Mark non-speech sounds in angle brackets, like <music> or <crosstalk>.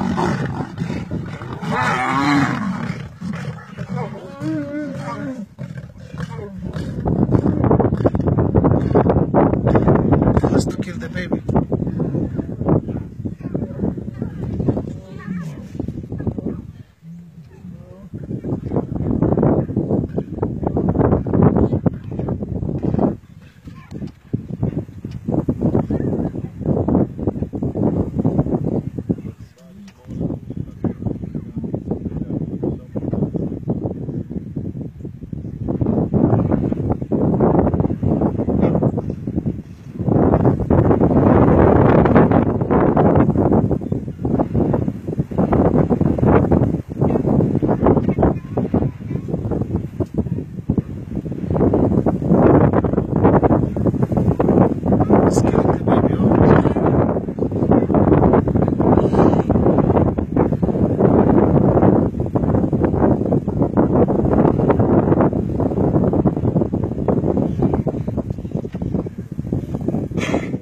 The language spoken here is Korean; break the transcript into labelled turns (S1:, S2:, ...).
S1: The baby. you <laughs>